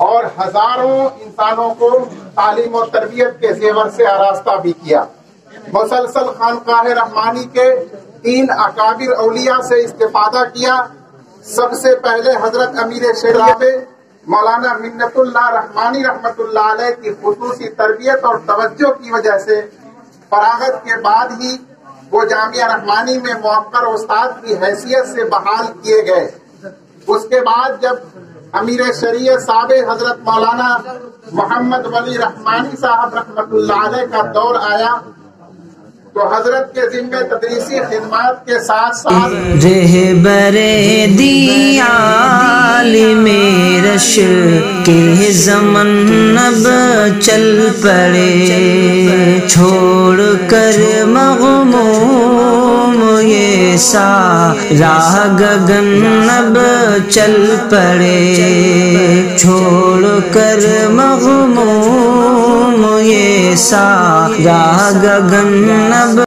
और हज़ारों इंसानों को तालीम और तरबियत के जेवर से आरास्ता भी किया। मुसलसल खानकाह रहमानी के तीन अकाबिर अलिया से इस्तेफादा किया। सबसे पहले हज़रत अमीर शरीफ मौलाना मिन्नतुल्लाह रहमानी रहमतुल्लाह अलैह की खसूसी तरबियत और तवज्जो की वजह से फरागत के बाद ही वो जामिया रहमानी में मौकर उस्ताद की हैसियत से बहाल किए गए। उसके बाद जब अमीर शरीय साब हज़रत मौलाना मोहम्मद वली रहमानी साहब रहमतुल्लाह का दौर आया। तो हज़रत के जिम्मे तदरीसी खिदमत के साथ साथ बरे दियाल मेरश के जमन अब चल पड़े। छोड़ कर मगमूम ये सा राह गगन अब चल पड़े। छोड़ कर मगमूम, ये सा राह गगन अब